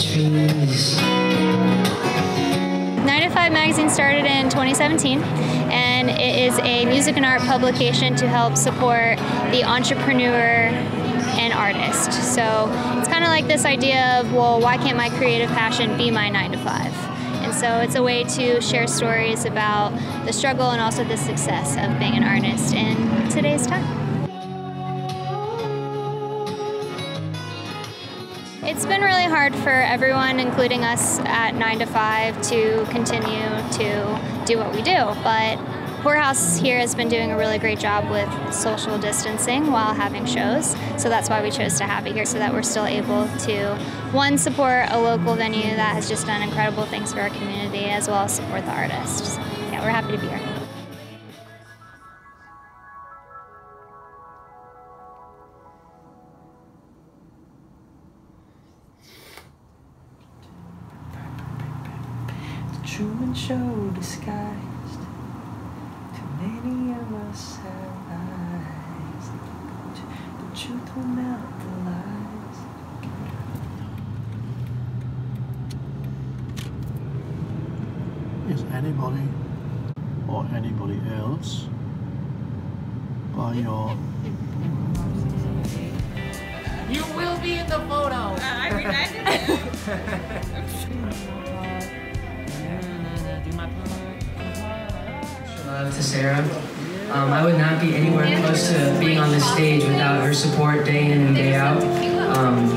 please. 9 to 5 magazine started in 2017 and it is a music and art publication to help support the entrepreneur and artist. So it's kind of like this idea of, well, why can't my creative passion be my 9 to 5? And so it's a way to share stories about the struggle and also the success of being an artist in today's time. It's been really hard for everyone, including us at 9 to 5, to continue to do what we do. But Pour House here has been doing a really great job with social distancing while having shows. So that's why we chose to have it here so that we're still able to, one, support a local venue that has just done incredible things for our community as well as support the artists. So, yeah, we're happy to be here. Truman Show disguised. Too many of us have eyes. The truth will melt the lies. Is anybody or anybody else by your You will be in the photo. Uh, I mean, I Out to Sarah. Um, I would not be anywhere close to being on this stage without her support day in and day out. Um,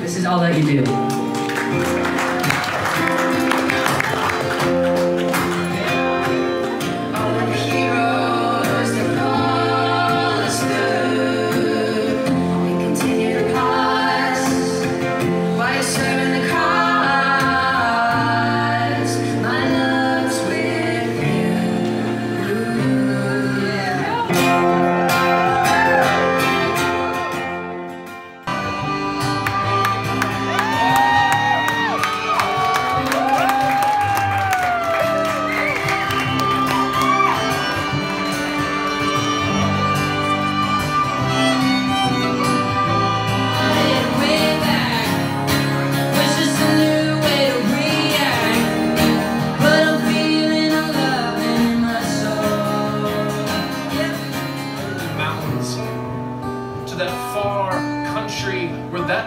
this is all that you do.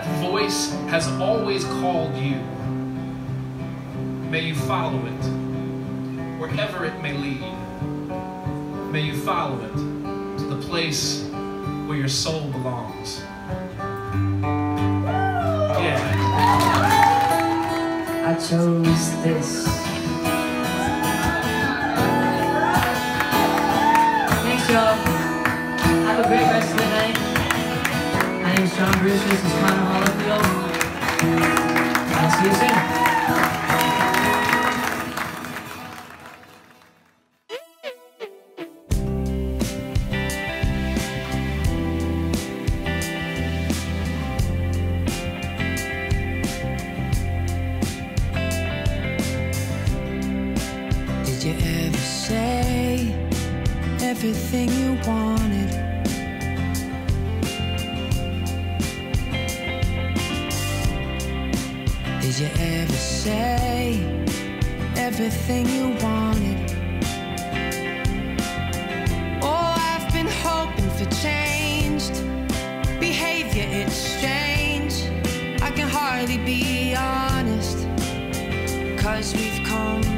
That voice has always called you. May you follow it wherever it may lead. May you follow it to the place where your soul belongs. Yeah. I chose this. Thanks, y'all. Have a great rest of the night. My name's John Brewster. This is Connor Hollifield. I'll see you soon. Did you ever say everything you wanted? Did you ever say everything you wanted? Oh, I've been hoping for changed behavior, it's strange. I can hardly be honest. Cause we've come